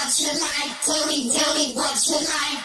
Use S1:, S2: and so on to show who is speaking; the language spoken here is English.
S1: what you like, tell me, tell me what you like.